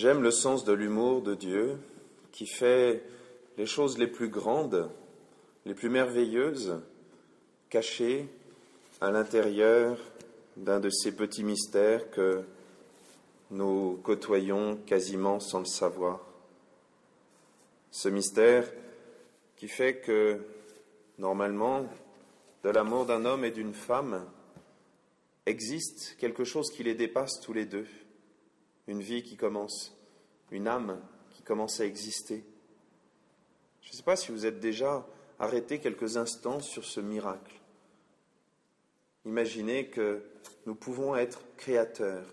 J'aime le sens de l'humour de Dieu qui fait les choses les plus grandes, les plus merveilleuses, cachées à l'intérieur d'un de ces petits mystères que nous côtoyons quasiment sans le savoir. Ce mystère qui fait que, normalement, de l'amour d'un homme et d'une femme existe quelque chose qui les dépasse tous les deux, une vie qui commence, une âme qui commence à exister. Je ne sais pas si vous êtes déjà arrêté quelques instants sur ce miracle. Imaginez que nous pouvons être créateurs.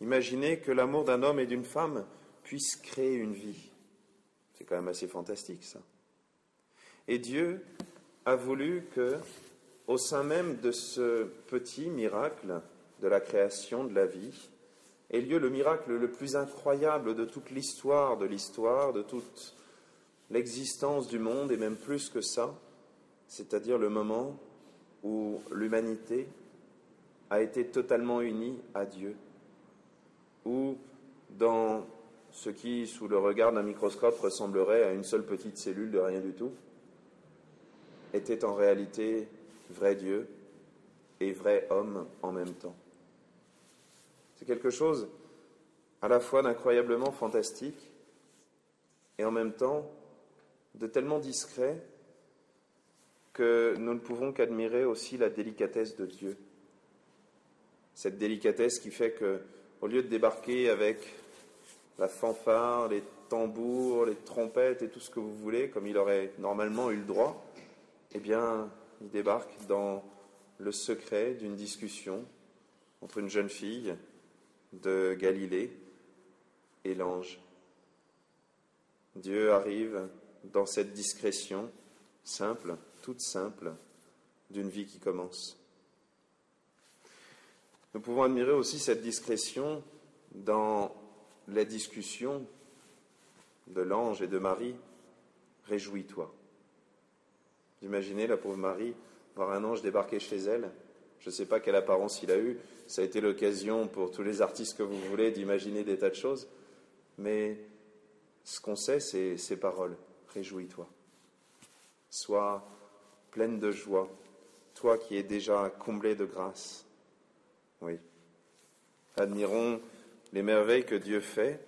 Imaginez que l'amour d'un homme et d'une femme puisse créer une vie. C'est quand même assez fantastique ça. Et Dieu a voulu que, au sein même de ce petit miracle de la création de la vie, ait lieu le miracle le plus incroyable de toute l'histoire de l'histoire, de toute l'existence du monde, et même plus que ça, c'est-à-dire le moment où l'humanité a été totalement unie à Dieu, où dans ce qui, sous le regard d'un microscope, ressemblerait à une seule petite cellule de rien du tout, était en réalité vrai Dieu et vrai homme en même temps. Quelque chose à la fois d'incroyablement fantastique et en même temps de tellement discret que nous ne pouvons qu'admirer aussi la délicatesse de Dieu. Cette délicatesse qui fait que, au lieu de débarquer avec la fanfare, les tambours, les trompettes et tout ce que vous voulez, comme il aurait normalement eu le droit, eh bien, il débarque dans le secret d'une discussion entre une jeune fille de Galilée et l'ange. Dieu arrive dans cette discrétion simple, toute simple, d'une vie qui commence. Nous pouvons admirer aussi cette discrétion dans la discussion de l'ange et de Marie. Réjouis-toi. Imaginez la pauvre Marie voir un ange débarquer chez elle. Je ne sais pas quelle apparence il a eu. Ça a été l'occasion pour tous les artistes que vous voulez d'imaginer des tas de choses. Mais ce qu'on sait, c'est ces paroles. Réjouis-toi. Sois pleine de joie, toi qui es déjà comblé de grâce. Oui. Admirons les merveilles que Dieu fait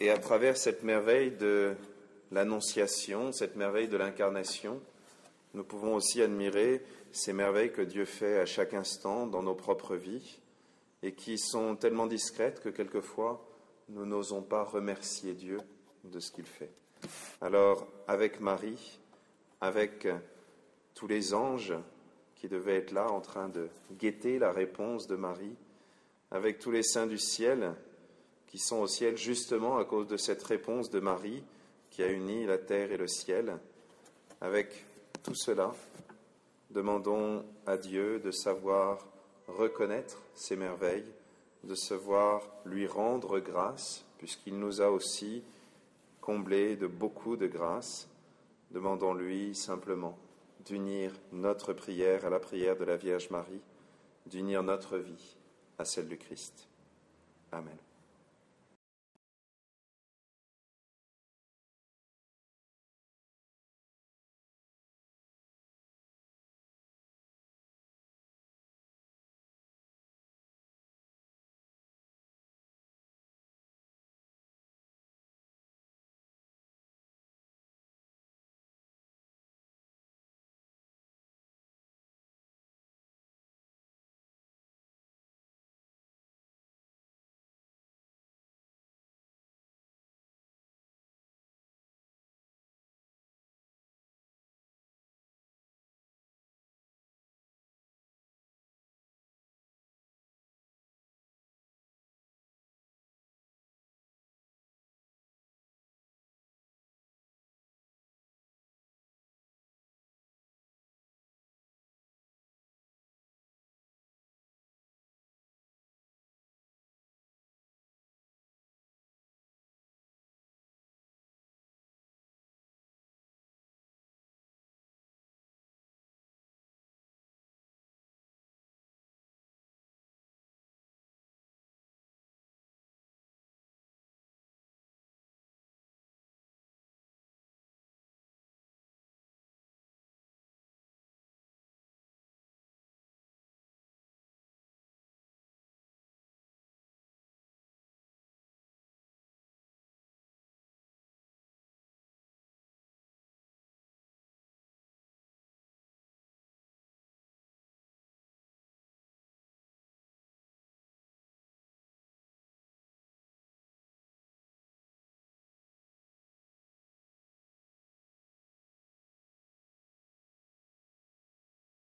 et à travers cette merveille de l'annonciation, cette merveille de l'incarnation, nous pouvons aussi admirer ces merveilles que Dieu fait à chaque instant dans nos propres vies et qui sont tellement discrètes que quelquefois nous n'osons pas remercier Dieu de ce qu'il fait. Alors, avec Marie, avec tous les anges qui devaient être là en train de guetter la réponse de Marie, avec tous les saints du ciel qui sont au ciel justement à cause de cette réponse de Marie qui a uni la terre et le ciel, avec tout cela, demandons à Dieu de savoir reconnaître ses merveilles, de savoir lui rendre grâce, puisqu'il nous a aussi comblés de beaucoup de grâce. Demandons-lui simplement d'unir notre prière à la prière de la Vierge Marie, d'unir notre vie à celle du Christ. Amen.